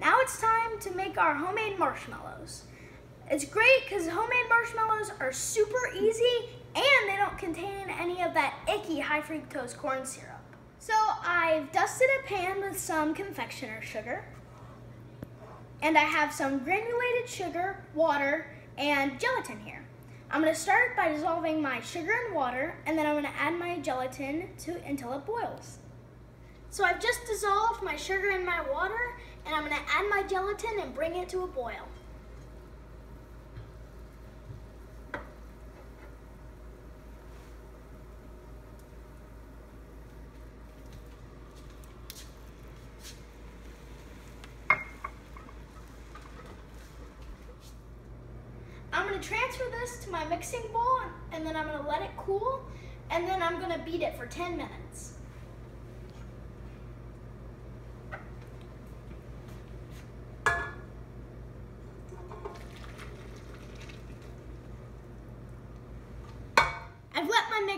Now it's time to make our homemade marshmallows. It's great because homemade marshmallows are super easy and they don't contain any of that icky high fructose corn syrup. So I've dusted a pan with some confectioner sugar and I have some granulated sugar, water, and gelatin here. I'm gonna start by dissolving my sugar and water and then I'm gonna add my gelatin to until it boils. So I've just dissolved my sugar in my water and I'm gonna add my gelatin and bring it to a boil. I'm gonna transfer this to my mixing bowl and then I'm gonna let it cool and then I'm gonna beat it for 10 minutes.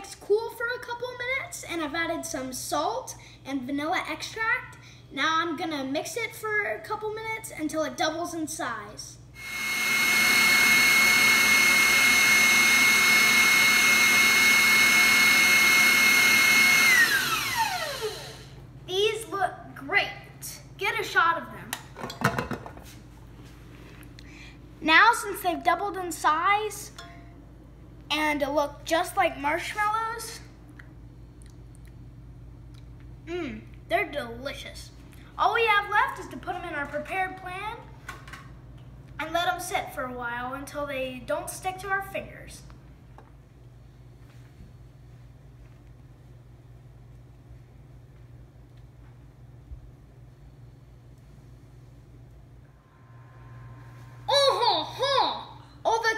Mix cool for a couple minutes and I've added some salt and vanilla extract. Now I'm gonna mix it for a couple minutes until it doubles in size. These look great. Get a shot of them. Now, since they've doubled in size and look just like marshmallows, mmm, they're delicious. All we have left is to put them in our prepared plan and let them sit for a while until they don't stick to our fingers.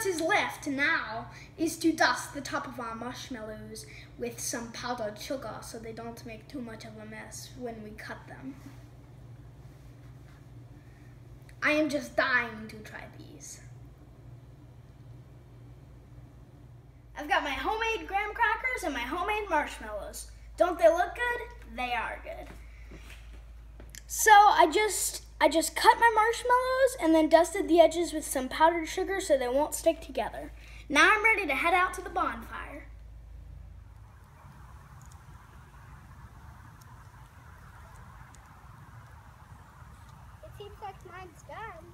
That is left now is to dust the top of our marshmallows with some powdered sugar so they don't make too much of a mess when we cut them. I am just dying to try these. I've got my homemade graham crackers and my homemade marshmallows. Don't they look good? They are good. So I just I just cut my marshmallows and then dusted the edges with some powdered sugar so they won't stick together. Now I'm ready to head out to the bonfire. It seems like mine's done.